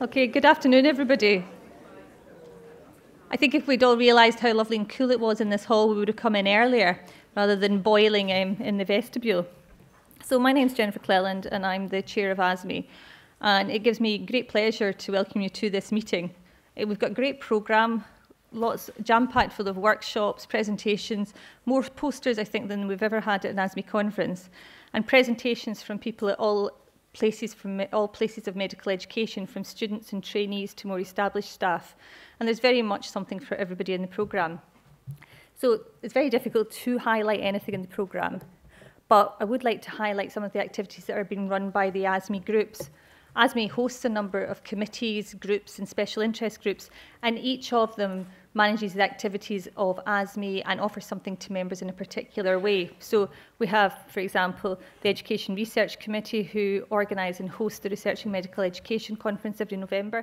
Okay, good afternoon, everybody. I think if we'd all realised how lovely and cool it was in this hall, we would have come in earlier rather than boiling um, in the vestibule. So, my name's Jennifer Cleland, and I'm the chair of ASME. And it gives me great pleasure to welcome you to this meeting. Uh, we've got a great programme, lots jam-packed full of workshops, presentations, more posters, I think, than we've ever had at an ASME conference, and presentations from people at all places from all places of medical education, from students and trainees to more established staff. And there's very much something for everybody in the programme. So it's very difficult to highlight anything in the programme, but I would like to highlight some of the activities that are being run by the ASME groups. ASME hosts a number of committees, groups and special interest groups, and each of them manages the activities of ASME and offers something to members in a particular way. So we have, for example, the Education Research Committee who organise and host the Researching Medical Education Conference every November.